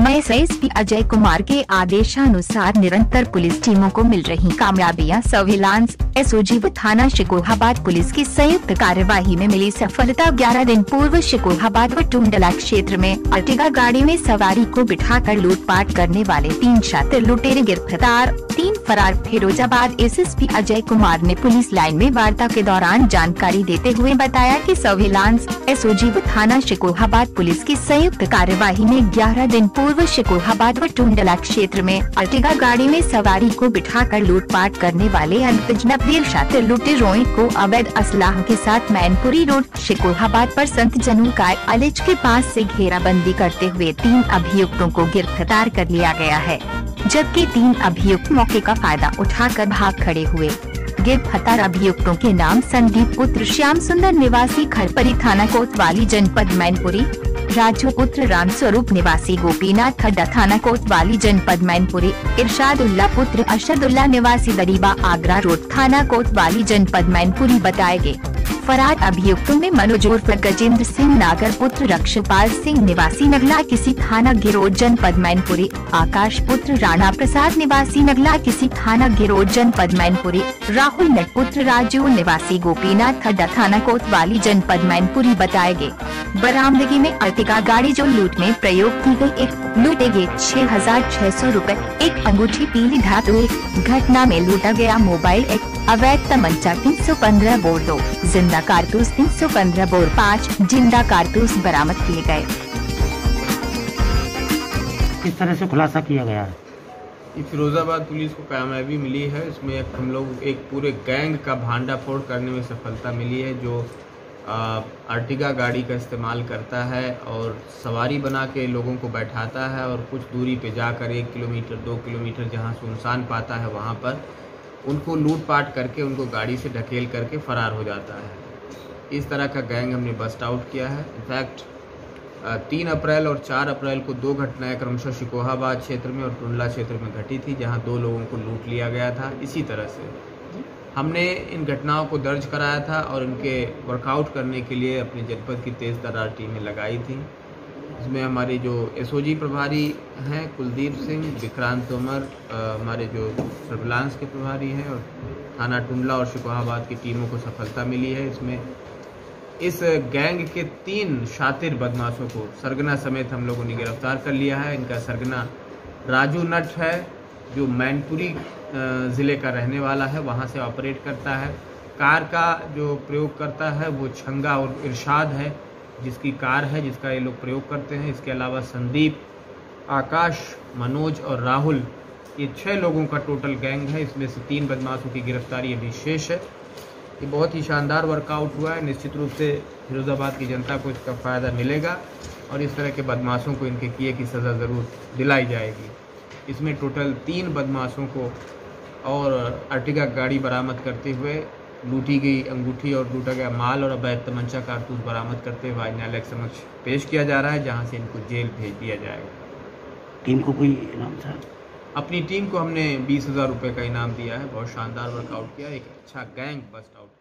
मई SP Ajay Kumar के आदेशानुसार निरंतर पुलिस टीमों को मिल रही कामयाबियाँ सर्विलांस एसओजी व थाना शिकोहाबाद पुलिस की संयुक्त कार्यवाही में मिली सफलता। 11 दिन पूर्व शिकोहाबाद व टुंडला क्षेत्र में अर्टिगा गाड़ी में सवारी को बिठाकर लूटपाट करने वाले तीन छात्र लुटेरे, गिरफ़्तार तीन फरार फिरोजाबाद एसएसपी अजय कुमार ने पुलिस लाइन में वार्ता के दौरान जानकारी देते हुए बताया कि सर्विलांस एसओजी थाना शिकोहाबाद पुलिस की संयुक्त कार्यवाही में 11 दिन पूर्व शिकोहाबाद व टुंडला क्षेत्र में अर्टिगा गाड़ी में सवारी को बिठा बिठाकर लूटपाट करने वाले अनपजनबीर छात्र लुटेरों को अवैध असलाह के साथ मैनपुरी रोड, शिकोहाबाद आरोप संत जनू काय अलिज के पास ऐसी घेराबंदी करते हुए तीन अभियुक्तों को गिरफ़्तार कर लिया गया है। जबकि तीन अभियुक्त मौके का फ़ायदा उठाकर भाग खड़े हुए। गिरफ़्तार अभियुक्तों के नाम संदीप पुत्र, श्याम सुंदर निवासी खरपरी थाना कोतवाली, जनपद मैनपुरी। राजू पुत्र राम स्वरूप निवासी गोपीनाथ खड्डा थाना कोतवाली, जनपद मैनपुरी। इरशाद इरशादुल्ला पुत्र अरशद उल्ला निवासी दरीबा आगरा रोड थाना कोतवाली, जनपद मैनपुरी, बताए गए। फरार अभियुक्तों में मनोज उर्फ़ गजेंद्र सिंह नागर पुत्र रक्षपाल सिंह, निवासी नगला, किसी थाना गिरोज जनपद मैनपुरी आकाश पुत्र, राणा प्रसाद, निवासी नगला, किसी थाना गिरोज जनपद मैनपुरी राहुल नट पुत्र राजू, निवासी गोपीनाथ, खड्डा थाना कोतवाली जनपद मैनपुरी बताए गए। बरामदगी में अर्टिका गाड़ी जो लूट में प्रयोग की गई एक लूटे गए छह हज़ार छह सौ रूपए, एक अंगूठी, पीली धातु घटना में लूटा गया मोबाइल, एक अवैध तमंचा तीन सौ पंद्रह बोर दो ज़िंदा कारतूस तीन सौ पंद्रह बोर पाँच ज़िंदा कारतूस बरामद किए गए। किस तरह से खुलासा किया गया है। ये फिरोज़ाबाद पुलिस को कामयाबी मिली है। इसमें हम लोग एक पूरे गैंग का भांडा फोड़ करने में सफलता मिली है जो आर्टिगा गाड़ी का इस्तेमाल करता है और सवारी बना के लोगों को बैठाता है और कुछ दूरी पे जाकर एक किलोमीटर दो किलोमीटर जहाँ सुनसान पाता है वहाँ पर उनको लूट पाट करके, उनको गाड़ी से ढकेल करके फ़रार हो जाता है। इस तरह का गैंग हमने बस्ट आउट किया है। इनफैक्ट तीन अप्रैल और चार अप्रैल को दो घटनाएँ क्रमशः शिकोहाबाद क्षेत्र में और टुंडला क्षेत्र में घटी थी, जहाँ दो लोगों को लूट लिया गया था। इसी तरह से हमने इन घटनाओं को दर्ज कराया था और इनके वर्कआउट करने के लिए अपने जनपद की तेज़ तरार टीमें लगाई थी। इसमें हमारे जो एसओजी प्रभारी हैं, कुलदीप सिंह, विक्रांत तोमर हमारे जो सर्विलांस के प्रभारी हैं और थाना टुंडला और शिकोहाबाद की टीमों को सफलता मिली है। इसमें इस गैंग के तीन शातिर बदमाशों को सरगना समेत हम लोगों ने गिरफ़्तार कर लिया है। इनका सरगना राजू नट है, जो मैनपुरी ज़िले का रहने वाला है, वहाँ से ऑपरेट करता है। कार का जो प्रयोग करता है, वो छंगा और इरशाद है। जिसकी कार है, जिसका ये लोग प्रयोग करते हैं। इसके अलावा संदीप, आकाश, मनोज और राहुल, ये छः लोगों का टोटल गैंग है। इसमें से तीन बदमाशों की गिरफ्तारी अभी शेष है। ये बहुत ही शानदार वर्कआउट हुआ है। निश्चित रूप से फिरोज़ाबाद की जनता को इसका फ़ायदा मिलेगा और इस तरह के बदमाशों को इनके किए की सज़ा ज़रूर दिलाई जाएगी। इसमें टोटल तीन बदमाशों को और अर्टिगा गाड़ी बरामद करते हुए लूटी गई अंगूठी और लूटा गया माल और अवैध तमंचा कारतूस बरामद करते हुए आज न्यायालय के समक्ष पेश किया जा रहा है जहाँ से इनको जेल भेज दिया जाएगा। टीम को कोई इनाम था? अपनी टीम को हमने बीस हज़ार रुपये का इनाम दिया है। बहुत शानदार वर्कआउट किया। एक अच्छा गैंग बस्ट आउट